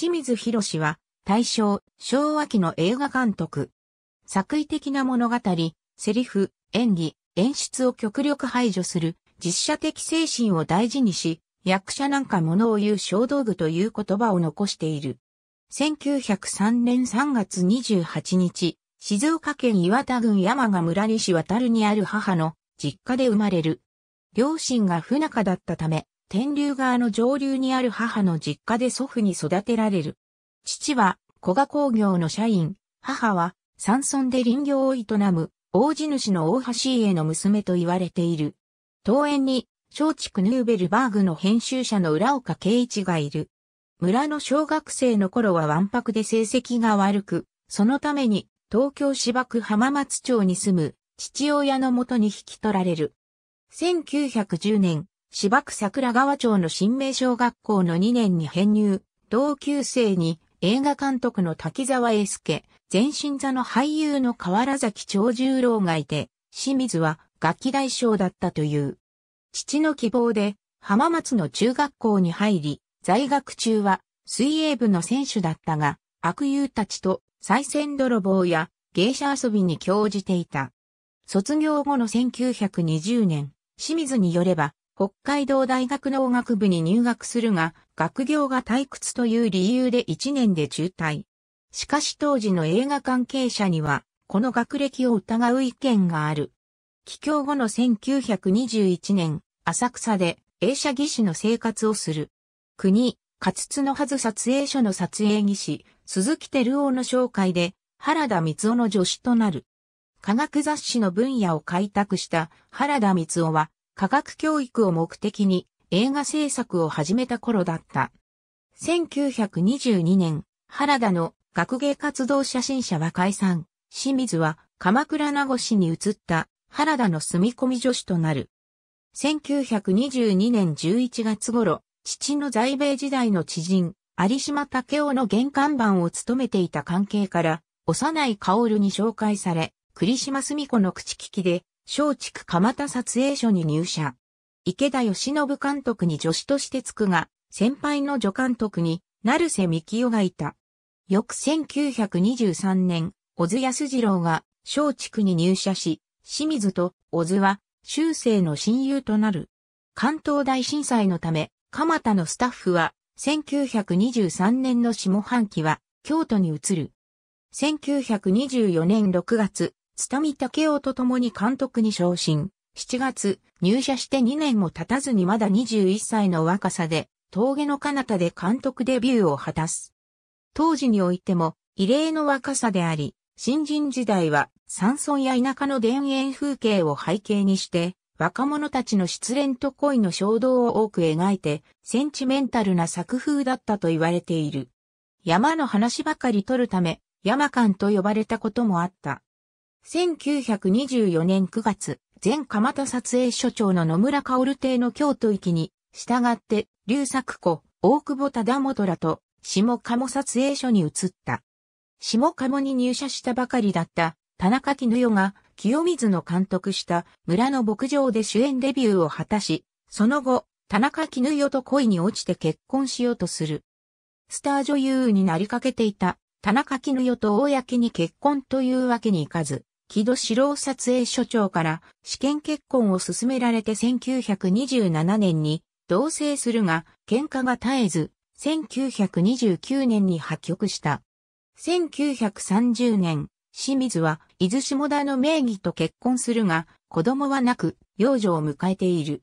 清水博は大正、昭和期の映画監督。作為的な物語、セリフ、演技、演出を極力排除する実写的精神を大事にし、役者なんか物を言う小道具という言葉を残している。1903年3月28日、静岡県岩田郡山賀村西渡るにある母の実家で生まれる。両親が不仲だったため、天竜川の上流にある母の実家で祖父に育てられる。父は古賀工業の社員、母は山村で林業を営む大地主の大橋家の娘と言われている。桃園に松竹ヌーベルバーグの編集者の浦岡圭一がいる。村の小学生の頃はワンパクで成績が悪く、そのために東京芝区浜松町に住む父親のもとに引き取られる。1910年、芝区桜川町の新名小学校の2年に編入、同級生に映画監督の滝沢英介、前身座の俳優の河原崎長十郎がいて、清水は楽器大将だったという。父の希望で浜松の中学校に入り、在学中は水泳部の選手だったが、悪友たちと再銭泥棒や芸者遊びに興じていた。卒業後の1920年、清水によれば、北海道大学の音楽部に入学するが、学業が退屈という理由で1年で中退。しかし当時の映画関係者には、この学歴を疑う意見がある。帰郷後の1921年、浅草で映写技師の生活をする。国、勝津のはず撮影所の撮影技師、鈴木照夫の紹介で、原田光夫の助手となる。科学雑誌の分野を開拓した原田光夫は、科学教育を目的に映画制作を始めた頃だった。1922年、原田の学芸活動写真社は解散。清水は鎌倉名護市に移った原田の住み込み助手となる。1922年11月頃、父の在米時代の知人、有島武雄の玄関番を務めていた関係から、幼い薫に紹介され、栗島澄子の口利きで、松竹蒲田撮影所に入社。池田義信監督に助手としてつくが、先輩の助監督に、成瀬幹夫がいた。翌1923年、小津安二郎が松竹に入社し、清水と小津は修正の親友となる。関東大震災のため、蒲田のスタッフは、1923年の下半期は、京都に移る。1924年6月、津田見武雄と共に監督に昇進。7月、入社して2年も経たずにまだ21歳の若さで、峠の彼方で監督デビューを果たす。当時においても、異例の若さであり、新人時代は、山村や田舎の田園風景を背景にして、若者たちの失恋と恋の衝動を多く描いて、センチメンタルな作風だったと言われている。山の話ばかり撮るため、山館と呼ばれたこともあった。1924年9月、前蒲田撮影所長の野村薫邸の京都行きに、従って、龍作子、大久保忠元らと、下鴨撮影所に移った。下鴨に入社したばかりだった田中絹代が清水の監督した村の牧場で主演デビューを果たし、その後、田中絹代と恋に落ちて結婚しようとする。スター女優になりかけていた田中絹代と公に結婚というわけにいかず、木戸四郎撮影所長から試験結婚を進められて1927年に同棲するが喧嘩が絶えず、1929年に破局した。1930年、清水は伊豆下田の名義と結婚するが、子供はなく、幼女を迎えている。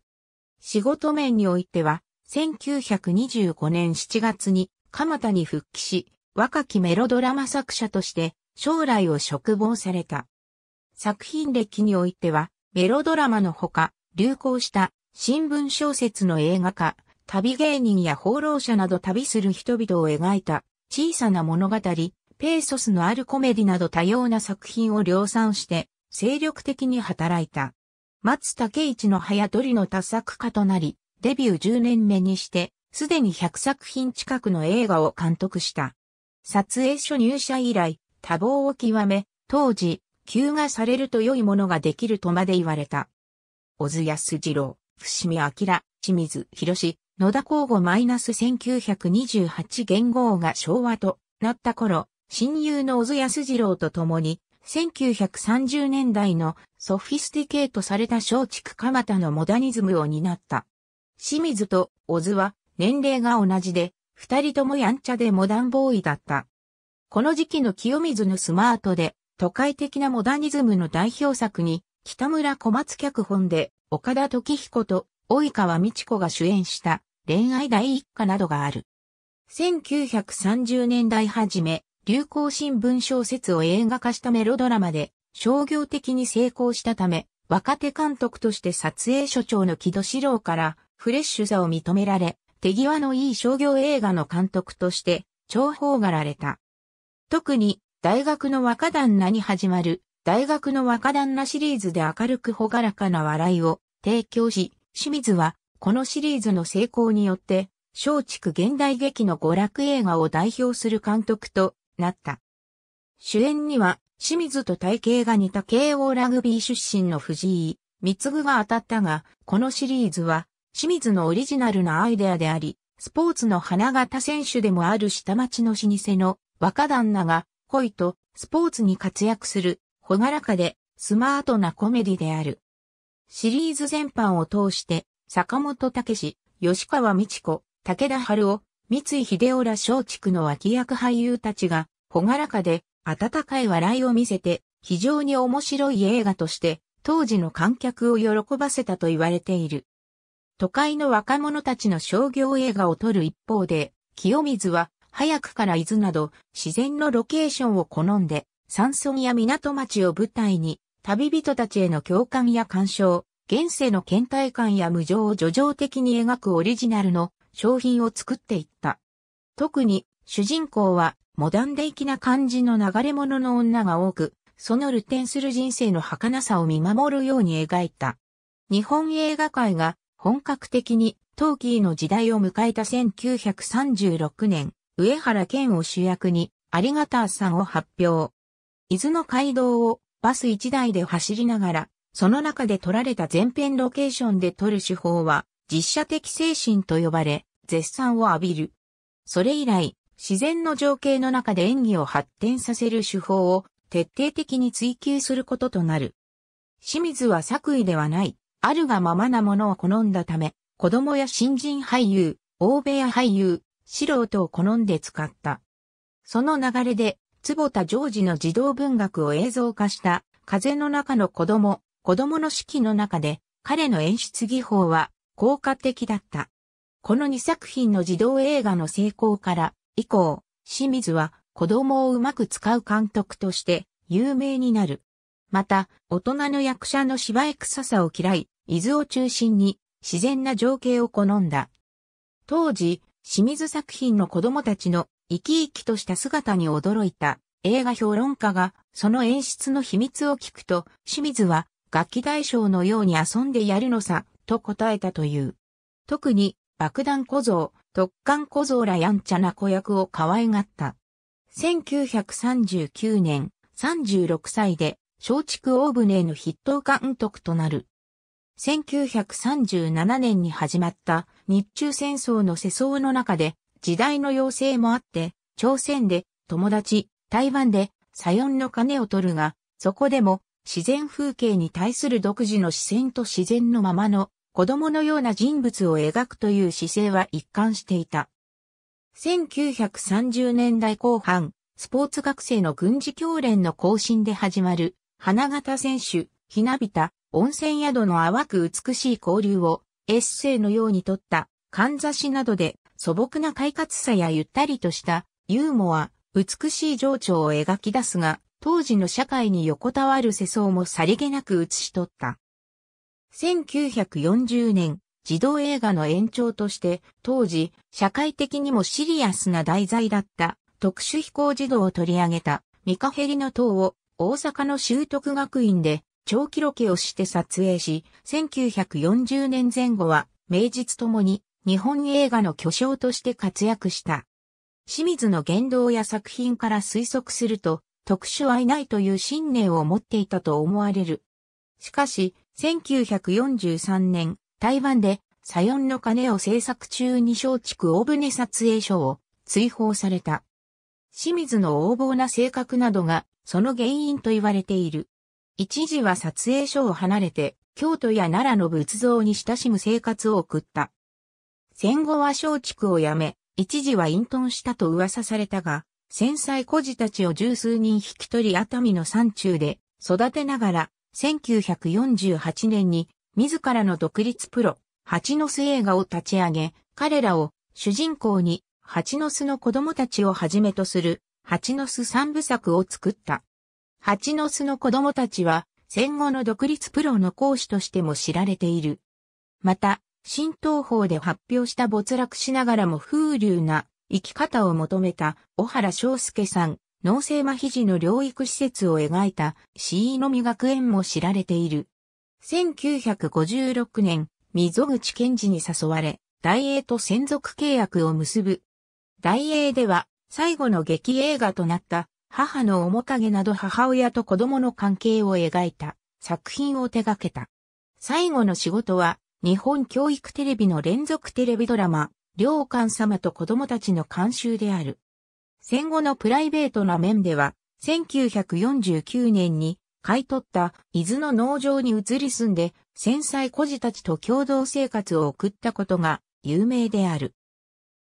仕事面においては、1925年7月に蒲田に復帰し、若きメロドラマ作者として将来を嘱望された。作品歴においては、メロドラマのほか、流行した新聞小説の映画化、旅芸人や放浪者など旅する人々を描いた小さな物語、ペーソスのあるコメディなど多様な作品を量産して精力的に働いた。松竹一の早取りの多作家となり、デビュー10年目にして、すでに100作品近くの映画を監督した。撮影所入社以来、多忙を極め、当時、休がされると良いものができるとまで言われた。小津安二郎、伏見明、清水博士、野田交互 -1928 元号が昭和となった頃、親友の小津安二郎と共に、1930年代のソフィスティケートされた松竹蒲田のモダニズムを担った。清水と小津は年齢が同じで、二人ともやんちゃでモダンボーイだった。この時期の清水のスマートで都会的なモダニズムの代表作に北村小松脚本で岡田時彦と及川道子が主演した恋愛第一課などがある。1930年代初め、流行新聞小説を映画化したメロドラマで商業的に成功したため、若手監督として撮影所長の木戸四郎からフレッシュさを認められ、手際のいい商業映画の監督として重宝がられた。特に大学の若旦那に始まる大学の若旦那シリーズで明るくほがらかな笑いを提供し、清水はこのシリーズの成功によって、松竹現代劇の娯楽映画を代表する監督となった。主演には清水と体型が似た慶応ラグビー出身の藤井、三つが当たったが、このシリーズは清水のオリジナルなアイデアであり、スポーツの花形選手でもある下町の老舗の若旦那が恋とスポーツに活躍する、ほがらかでスマートなコメディである。シリーズ全般を通して、坂本武史、吉川美智子、武田春夫、三井秀夫ら松竹の脇役俳優たちが、ほがらかで温かい笑いを見せて、非常に面白い映画として、当時の観客を喜ばせたと言われている。都会の若者たちの商業映画を撮る一方で、清水は早くから伊豆など自然のロケーションを好んで、山村や港町を舞台に、旅人たちへの共感や干渉、現世の倦怠感や無情を叙情的に描くオリジナルの商品を作っていった。特に主人公はモダン的な感じの流れ物の女が多く、その流転する人生の儚さを見守るように描いた。日本映画界が本格的にトーキーの時代を迎えた1936年、上原健を主役に、ありがたーさんを発表。伊豆の街道をバス一台で走りながら、その中で撮られた全編ロケーションで撮る手法は、実写的精神と呼ばれ、絶賛を浴びる。それ以来、自然の情景の中で演技を発展させる手法を徹底的に追求することとなる。清水は作為ではない、あるがままなものを好んだため、子供や新人俳優、欧米や俳優、素人を好んで使った。その流れで、坪田ジョージの児童文学を映像化した、風の中の子供、子供の式の中で、彼の演出技法は効果的だった。この2作品の児童映画の成功から以降、清水は子供をうまく使う監督として有名になる。また、大人の役者の芝居臭さを嫌い、伊豆を中心に自然な情景を好んだ。当時、清水作品の子供たちの生き生きとした姿に驚いた映画評論家がその演出の秘密を聞くと、清水は楽器大将のように遊んでやるのさ、と答えたという。特に爆弾小僧、特艦小僧らやんちゃな子役を可愛がった。1939年、36歳で松竹大船への筆頭監督となる。1937年に始まった日中戦争の世相の中で時代の要請もあって、朝鮮で友達、台湾でサヨンの金を取るが、そこでも自然風景に対する独自の視線と自然のままの子供のような人物を描くという姿勢は一貫していた。1930年代後半、スポーツ学生の軍事教練の更新で始まる、花形選手、ひなびた、温泉宿の淡く美しい交流をエッセイのように撮ったかんざしなどで素朴な快活さやゆったりとしたユーモア、美しい情緒を描き出すが、当時の社会に横たわる世相もさりげなく写し取った。1940年、児童映画の延長として、当時、社会的にもシリアスな題材だった特殊飛行児童を取り上げたミカヘリの塔を大阪の修徳学院で長期ロケをして撮影し、1940年前後は名実ともに日本映画の巨匠として活躍した。清水の言動や作品から推測すると、特殊はいないという信念を持っていたと思われる。しかし、1943年、台湾でサヨンの鐘を制作中に松竹大船撮影所を追放された。清水の横暴な性格などがその原因と言われている。一時は撮影所を離れて京都や奈良の仏像に親しむ生活を送った。戦後は松竹を辞め、一時は隠遁したと噂されたが、繊細孤児たちを十数人引き取り熱海の山中で育てながら、1948年に自らの独立プロ、蜂の巣映画を立ち上げ、彼らを主人公に蜂の巣の子供たちをはじめとする蜂の巣三部作を作った。蜂の巣の子供たちは戦後の独立プロの講師としても知られている。また、新東方で発表した没落しながらも風流な生き方を求めた小原章介さん、脳性麻痺児の療育施設を描いた C のみ学園も知られている。1956年、溝口健二に誘われ、大英と専属契約を結ぶ。大英では最後の劇映画となった母の面影など母親と子供の関係を描いた作品を手掛けた。最後の仕事は日本教育テレビの連続テレビドラマ、両官様と子供たちの監修である。戦後のプライベートな面では、1949年に買い取った伊豆の農場に移り住んで、繊細孤児たちと共同生活を送ったことが有名である。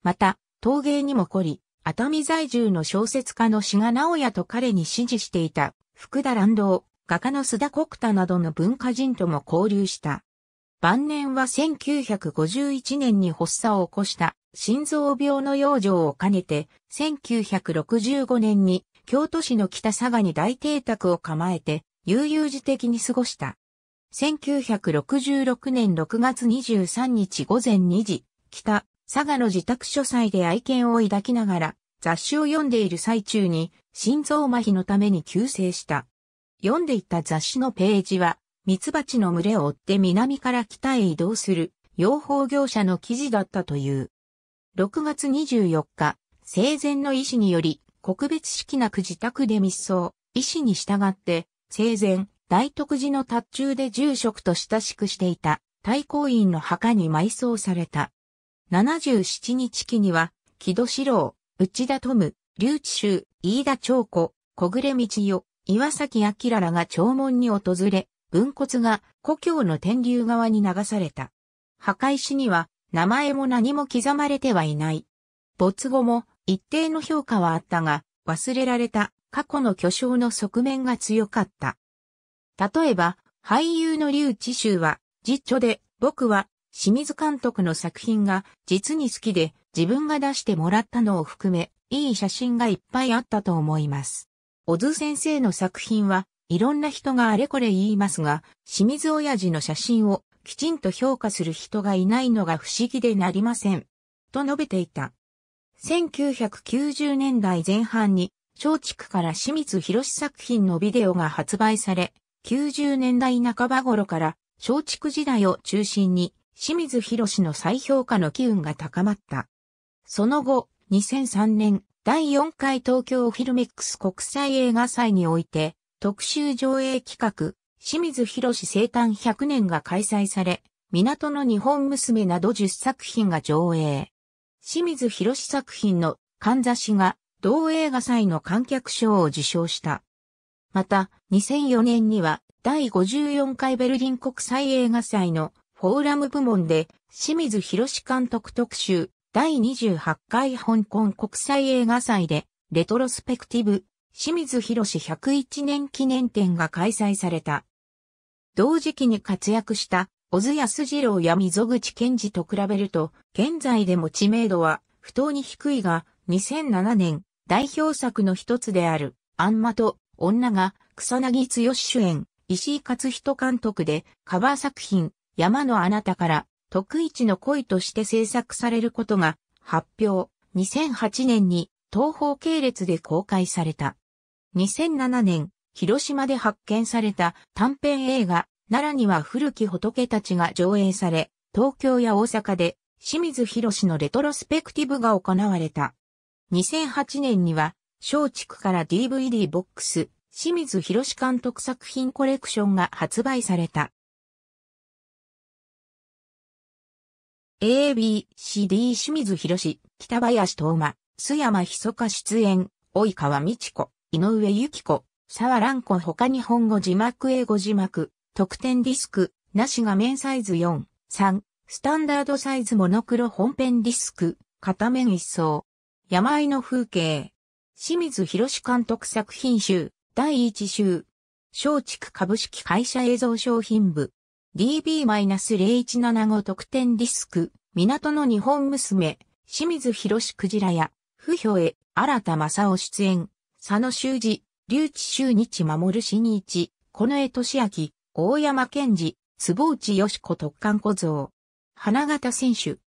また、陶芸にも凝り、熱海在住の小説家の志賀直也と彼に指示していた福田乱道、画家の須田国太などの文化人とも交流した。晩年は1951年に発作を起こした心臓病の養生を兼ねて、1965年に京都市の北佐賀に大邸宅を構えて、悠々自適に過ごした。1966年6月23日午前2時、北佐賀の自宅書斎で愛犬を抱きながら雑誌を読んでいる最中に心臓麻痺のために急逝した。読んでいた雑誌のページはミツバチの群れを追って南から北へ移動する養蜂業者の記事だったという。6月24日、生前の医師により、告別式なく自宅で密葬、医師に従って、生前、大徳寺の達中で住職と親しくしていた、太閤院の墓に埋葬された。77日期には、木戸四郎、内田トム、竜智秀、飯田長子、小暮道代、岩崎明らが弔問に訪れ、分骨が故郷の天竜側に流された。墓石には名前も何も刻まれてはいない。没後も一定の評価はあったが、忘れられた過去の巨匠の側面が強かった。例えば、俳優の竜智秀は、実著で、僕は、清水監督の作品が実に好きで、自分が出してもらったのを含め、いい写真がいっぱいあったと思います。小津先生の作品は、いろんな人があれこれ言いますが、清水親父の写真をきちんと評価する人がいないのが不思議でなりません。と述べていた。1990年代前半に、松竹から清水博作品のビデオが発売され、90年代半ば頃から松竹時代を中心に清水博士の再評価の機運が高まった。その後、2003年第4回東京フィルメックス国際映画祭において特集上映企画、清水博士生誕100年が開催され、港の日本娘など10作品が上映。清水博士作品のかんざしが同映画祭の観客賞を受賞した。また、2004年には第54回ベルリン国際映画祭のフォーラム部門で清水博監督特集第28回香港国際映画祭でレトロスペクティブ清水博101年記念展が開催された。同時期に活躍した小津安二郎や溝口健二と比べると、現在でも知名度は不当に低いが、2007年代表作の一つである、アンマと女が草薙剛主演、石井勝人監督でカバー作品、山のあなたから特一の恋として制作されることが発表、2008年に東方系列で公開された。2007年、広島で発見された短編映画、奈良には古き仏たちが上映され、東京や大阪で清水博士のレトロスペクティブが行われた。2008年には、松竹から DVD ボックス、清水博士監督作品コレクションが発売された。ABCD 清水博士、北林東馬、須山ひそか出演、及川美智子、井上由紀子、沢蘭子他日本語字幕英語字幕、特典ディスク、なし画面サイズ4、3、スタンダードサイズモノクロ本編ディスク、片面一層。山あいの風景。清水博士監督作品集、第1集。松竹株式会社映像商品部。DB-0175 特典ディスク、港の日本娘、清水博士クジラや、不評へ、新田正夫出演、佐野修二、竜地修日守新一、この江俊明、大山健二、坪内よし子特艦小僧。花形選手。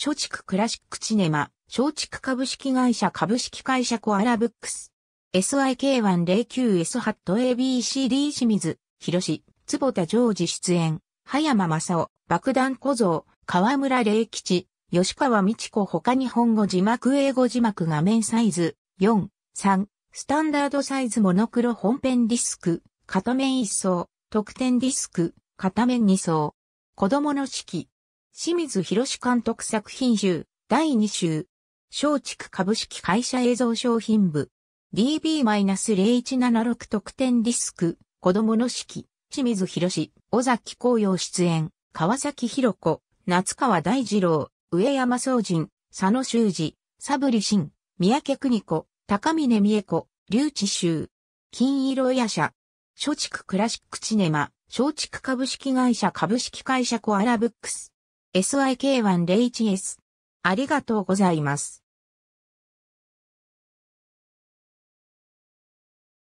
松竹クラシックチネマ、松竹株式会社株式会社コアラブックス。SIK109S ハット ABCD 清水、広し、坪田ジョージ出演。葉山正夫、爆弾小僧、河村霊吉、吉川美智子他日本語字幕英語字幕画面サイズ4、3、スタンダードサイズモノクロ本編ディスク、片面1層、特典ディスク、片面2層。子供の式。清水博士監督作品集、第2集。松竹株式会社映像商品部。DB-0176 特典ディスク、子供の式。清水博士、尾崎紅葉出演、川崎博子、夏川大二郎、上山宗人、佐野修二、サブリシン、三宅邦子、高峰美恵子、竜地修、金色夜叉、松竹クラシックチネマ、松竹株式会社株式会社コアラブックス、SIK101S。ありがとうございます。